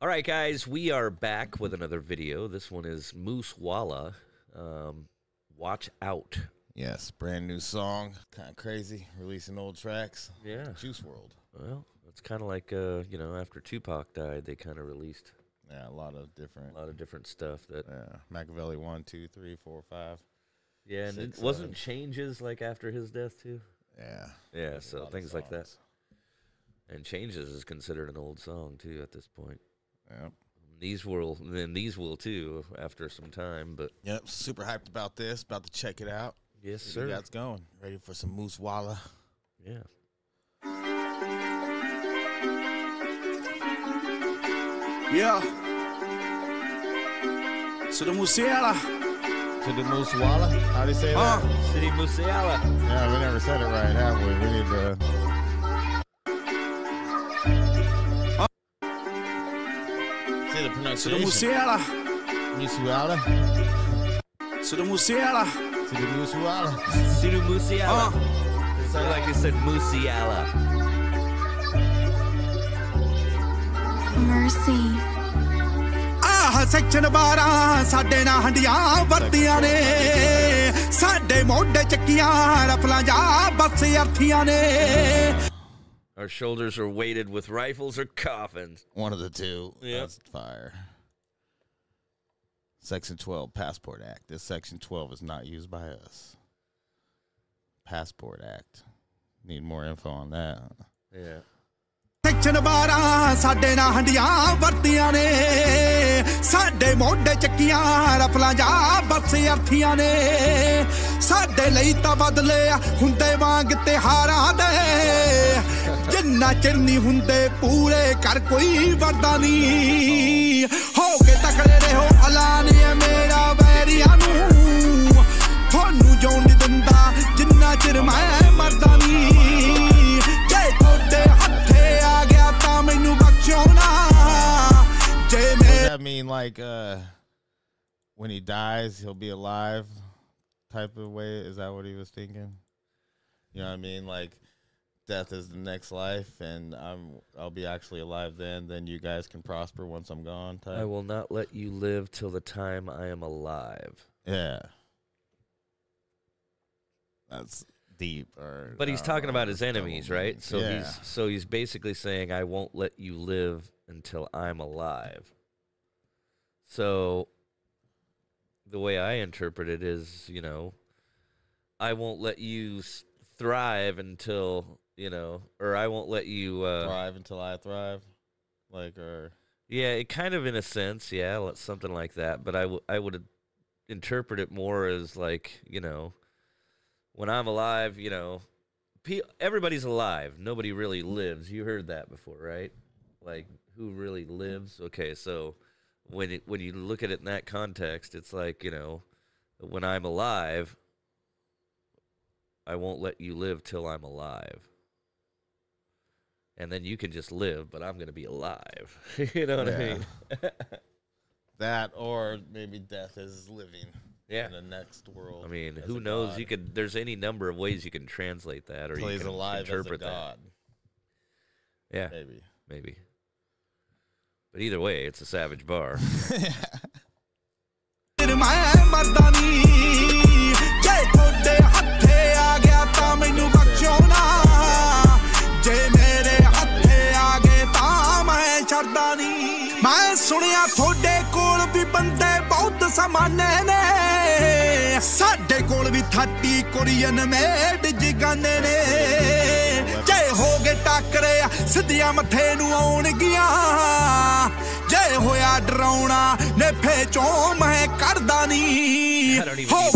All right, guys, we are back with another video. This one is Moose Wala. Um, watch out. Yes, brand new song. Kind of crazy. Releasing old tracks. Yeah. Juice WRLD. Well, it's kind of like uh, you know, after Tupac died, they kind of released Yeah, a lot of different. a lot of different stuff that. Yeah, Makaveli one, two, three, four, five. Yeah, and Six, it wasn't seven. changes like after his death too. Yeah. Yeah, so things like that. And changes is considered an old song too at this point. Yep. These will, then these will too after some time. But Yep. Super hyped about this. About to check it out. yes, See sir. what that's going. Ready for some Moose Wala. Yeah. Yeah. Så det museala. To the Moose Wala. How do you say that? Uh. City Musiala. Yeah, we never said it right, have we? We need to. Musiala. Musiala. Musiala. Musiala. Musiala. It sounded like it said musiala. Mxrci. ਸਾਡੇ ਨਾਲ ਹੰਡੀਆਂ ਵਰਤੀਆਂ ਨੇ ਸਾਡੇ ਮੋਢੇ ਚੱਕੀਆਂ ਰਫਲਾਂ ਜਾ ਬਸ ਅਰਥੀਆਂ ਨੇ Our shoulders are weighted with rifles or coffins. One of the two. Yep. That's fire. Section 12, Passport Act. This Section 12 is not used by us. Passport Act. Need more info on that. Yeah. Section 12 ਸਾਡੇ ਨਾਲ ਹੰਡੀਆਂ ਵਰਤੀਆਂ ਨੇ ਸਾਡੇ ਮੋਢੇ ਚੱਕੀਆਂ ਰਫਲਾਂ ਜਾ ਬੱਸ ਅਰਥੀਆਂ ਨੇ ਸਾਡੇ ਲਈ ਤਾਂ ਬਦਲੇ ਆ ਹੁੰਦੇ ਵਾਂਗ ਤਿਹਾਰਾਂ ਦੇ ਜਿੰਨਾ ਚਿਰ ਨਹੀਂ ਹੁੰਦੇ ਪੂਰੇ ਕਰ ਕੋਈ ਵਰਦਾ ਨਹੀਂ like uh when he dies he'll be alive type of way? Is that what he was thinking? You know what I mean? Like death is the next life and I'm I'll be actually alive then, then you guys can prosper once I'm gone type. I will not let you live till the time I am alive. Yeah. That's deep or But he's talking know about his enemies, right? So yeah. he's so he's basically saying I won't let you live until I'm alive. So the way I interpret it is, you know, I won't let you thrive until, you know, or I won't let you uh thrive until I thrive. Like or Yeah, it kind of in a sense, yeah, something like that. But I, w- I would interpret it more as like, you know, when I'm alive, you know, pe- everybody's alive. Nobody really lives. You heard that before, right? Like, who really lives? Okay, so when it, when you look at it in that context, it's like, you know, when I'm alive, I won't let you live till I'm alive. And then you can just live, but I'm going to be alive. you know what I mean? that or maybe death is living Yeah. in the next world. I mean, who knows? god. You could. There's any number of ways you can translate that, or Till you can alive interpret as a god. that. Yeah, Maybe. maybe. But either way, it's a savage bar. ਚਿਰ ਮੈਂ ਮਰਦਾ ਨਹੀਂ ਜੇ ਤੁਹਾਡੇ ਹੱਥੇ ਆ ਗਿਆ ਤਾਂ ਮੈਨੂੰ ਬਖਸ਼ੋ ਨਾ ਜੇ ਮੇਰੇ ਹੱਥੇ ਆ ਗਏ ਤਾਂ ਮੈਂ ਛੱਡਦਾ ਨਹੀਂ ਮੈਂ ਸੁਣਿਆ ਤੁਹਾਡੇ ਕੋਲ ਵੀ ਬੰਦੇ ਬਹੁਤ ਸਮਾਨੇ ਨੇ ਸਾਡੇ ਕੋਲ ਵੀ ਥਾਟੀ ਕੋਰੀਅਨ ਮੇਡ ਜਿਗਾਨੇ ਨੇ ਜੇ ਹੋ ਗਏ ਟੱਕਰੇ, ਸਿੱਧੀਆਂ ਮੱਥੇ ਨੂੰ ਆਉਣਗੀਆਂ। ਜੇ ਹੋਇਆ ਡਰਾਉਣਾ ਨੇ ਫੇ ਚੋਂ ਮੈਂ ਕਰਦਾ ਨਹੀਂ I don't ਹੋ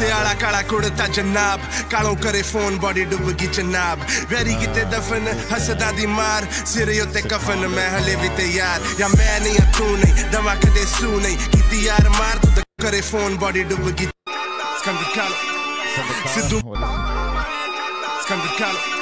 ਮੂਸੇ ਵਾਲਾ ਕਾਲਾ ਕੁੜਤਾ ਜਨਾਬ। ਕਾਲੋਂ ਕਰੇ ਫੋਨ ਬੋਡੀ ਡੁੱਬ ਗਈ ਜਨਾਬ। ਵੈਰੀ ਕਿਤੇ ਦਫਨ, ਹਸਦਾ ਦੀ ਮਾਰ। ਸਿਰੇ ਉੱਤੇ ਕਫਨ, ਮੈਂ ਹਲੇ ਵੀ ਤੇ ਯਾਰ ਜਾਂ ਮੈਂ ਨਹੀਂ ਤੂੰ ਨਹੀਂ ਦਵਾ ਕਦੇ ਸੂ ਨਹੀਂ। ਕੀਤੀ ਯਾਰ ਮਾਰ, ਤੂੰ ਕਰੇ ਫੋਨ ਬੋਡੀ ਡੁੱਬ ਗਈ ਸਕੰਦਰ ਕਾਲੋ। ਸਿੱਧੂ। ਸਕੰਦਰ ਕਾਲੋ।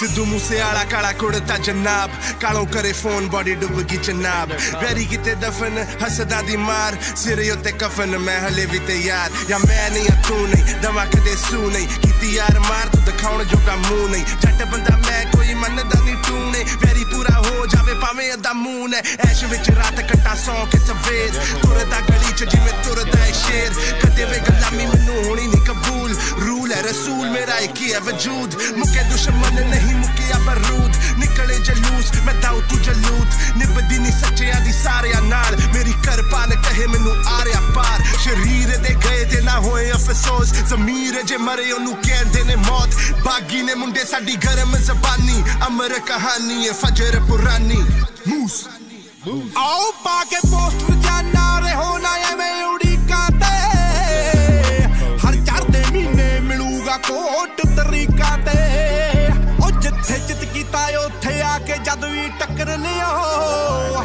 ਸਿੱਧੂ ਮੂਸੇ ਵਾਲਾ ਕਾਲਾ ਕੁੜਤਾ ਜਨਾਬ, ਕਾਲੋਂ ਕਰੇ ਫੋਨ ਬੋਡੀ ਡੁੱਬ ਗਈ ਜਨਾਬ ਵੈਰੀ ਕਿਤੇ ਦਫਨ, ਹਸਦਾ ਦੀ ਮਾਰ, ਸਿਰੇ ਉੱਤੇ ਕਫਨ, ਮੈਂ ਹਲੇ ਵੀ ਤੇ ਯਾਰ ਜਾਂ ਮੈਂ ਨਹੀਂ ਆ, ਤੂੰ ਨਹੀਂ, ਦਵਾ ਕਦੇ ਸੂ ਨਹੀਂ। ਕੀਤੀ ਯਾਰ ਮਾਰ, ਤੂੰ ਦਿਖਾਉਣ ਜੋਗਾ ਮੂੰਹ ਨਹੀਂ। ਜੱਟ ਬੰਦਾ ਮੈਂ, ਕੋਈ ਮੰਨਦਾ ਨਹੀਂ, ਤੂੰ ਨੇ। ਵੈਰੀ ਪੂਰਾ ਹੋ ਜਾਵੇ ਭਾਵੇਂ ਅੱਧਾ ਮੂੰਹ ਨੇ ਐਸ਼ ਵਿੱਚ ਰਾਤ ਕੱਟਾ ਸੌਂ ਕੇ ਸਵੇਰ। ਤੁਰਦਾ ਗਲੀ ਚ ਜਿਵੇਂ ਤੁਰਦਾ ਏ ਸ਼ੇਰ। ਕਦੇ ਵੇ ਗੁਲਾਮੀ ਮੈਨੂੰ ਹੋਣੀ ਨਹੀਂ ਕਬੂਲ। ਰੂਲ ਹੈ ਰਸੂਲ, ਮੇਰਾ ਇੱਕ ਹੀ ਹੈ ਵਜੂਦ। ਮੁਕੇ ਦੁਸ਼ਮਨ ਨਹੀਂ, ਮੁਕਿਆ ਬਰੂਦ ਨਿਕਲੇ ਜਲੂਸ, ਮੈਂ ਦਾਉ ਤੂੰ ਜਲੂਤ ਨਿਭਦੀ ਨਹੀਂ ਸੱਚਿਆਂ ਦੀ ਸਾਰਿਆਂ ਨਾਲ। ਮੇਰੀ ਕਰਪਾਨ ਕਹੇ ਮੈਨੂੰ ਆਰਿਆ ਪਾਰ। ਸ਼ਰੀਰ ਦੇ ਗਏ ਤੇ ਨਾ ਹੋਏ ਅਫਸੋਸ। ਜ਼ਮੀਰ ਜੇ ਮਰੇ ਉਹਨੂੰ ਕਹਿੰਦੇ ਨੇ ਬਾਗੀ ਨੇ ਮੁੰਡੇ ਸਾਡੀ ਗਰਮ ਜ਼ਬਾਨੀ, ਅਮਰ ਕਹਾਣੀ ਹੈ ਫਜਰ ਪੁਰਾਨੀ ਮੂਸ। ਆਓ ਪਾ ਕੇ ਪੋਸਟਰ ਜਾਨਾ ਰਹੋ ਨਾ ਐਵੇਂ ਉਡੀਕਾਂ ਤੇ। ਹਰ ਚੜਦੇ ਮਹੀਨੇ ਮਿਲੂਗਾ ਕੋਟ ਤਰੀਕਾ ਤੇ। ਉਹ ਜਿੱਥੇ ਜਿੱਤ ਕੀਤਾ ਉੱਥੇ ਆ ਕੇ ਜਦ ਵੀ ਟੱਕਰ ਲਿਓ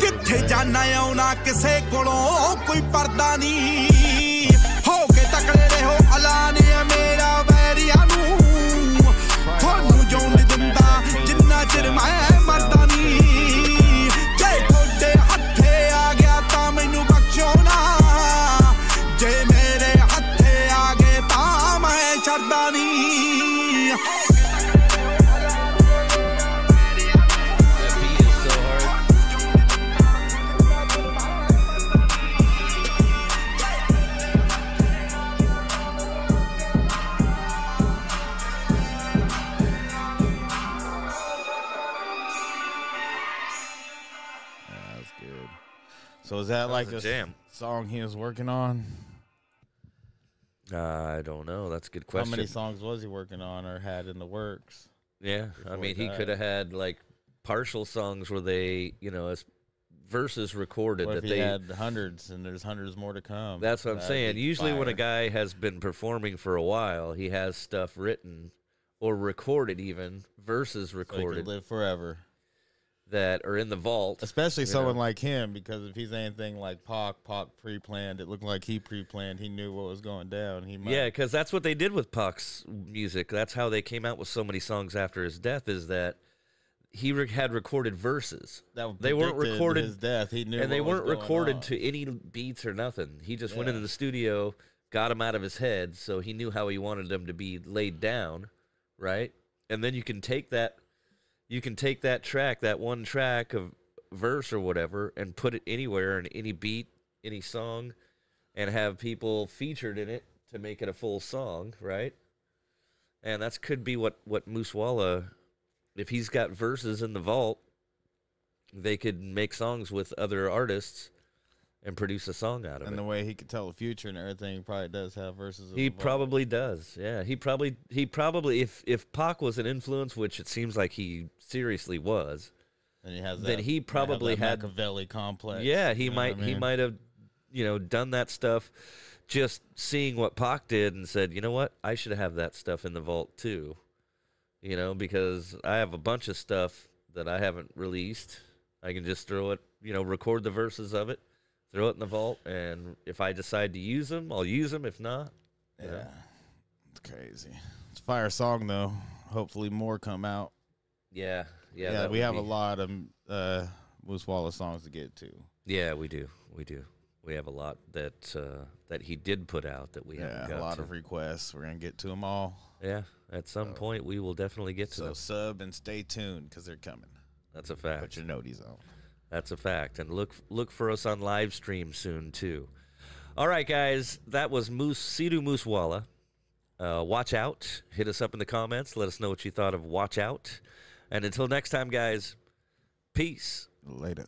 ਕਿੱਥੇ ਜਾਣਾ ਆਉਣਾ ਕਿਸੇ ਕੋਲੋਂ, ਕੋਈ ਪਰਦਾ ਨਹੀਂ। ਹੋ ਕੇ ਤਕੜੇ ਰਹੋ, ਐਲਾਨ So is that, like a jam. song he was working on? Uh, I don't know. That's a good question. How many songs was he working on or had in the works? Yeah, I mean, he he could have had like partial songs where they, you know, as verses recorded What that they. had hundreds and there's hundreds more to come? that's what I'm That'd saying. Usually, when a guy has been performing for a while, he has stuff written or recorded, even verses So he could recorded live forever. That are in the vault. Especially someone know. like him, because if he's anything like Pac, Pac pre-planned. It looked like he pre-planned. He knew what was going down. He might, Yeah, because that's what they did with Pac's music. That's how they came out with so many songs after his death. Is that he re- had recorded verses, that they weren't recorded- His death. He knew, and they weren't recorded on. to any beats or nothing. He just went into the studio, got them out of his head, so he knew how he wanted them to be laid down, right? And then you can take that, you can take that track, that one track of verse or whatever, and put it anywhere in any beat, any song, and have people featured in it to make it a full song, right? And that's could be what what Moose Wala, if he's got verses in the vault, they could make songs with other artists and produce a song out of And it. And the way he could tell the future and everything, he probably does have verses. He probably does. Yeah, he probably he probably if if Pac was an influence, which it seems like he seriously was. And he has then he probably that had- Machiavelli complex. Yeah, he you know might I he might have you know done that stuff just seeing what Pac did and said, "You know what? I should have that stuff in the vault too." You know, because I have a bunch of stuff that I haven't released. I can just throw it, you know, record the verses of it, throw it in the vault, and if I decide to use them, I'll use them. If not, you know. Yeah, it's crazy. It's a fire song though. Hopefully more come out. yeah, yeah, Yeah, we have be- a lot of uh, Moose Wala's songs to get to. Yeah, we do. We do. We have a lot that uh, that he did put out that we haven't Yeah, got a lot to. of requests. We're gonna get to them all. yeah, at some So- point we will definitely get to So them. So sub and stay tuned because they're coming. That's a fact. Put your noties on. That's a fact. And look look for us on live stream soon too. All right, guys, that was Moose Sidhu Moose Wala. Uh, watch out. Hit us up in the comments. Let us know what you thought of Watch Out. And until next time, guys, peace. Later.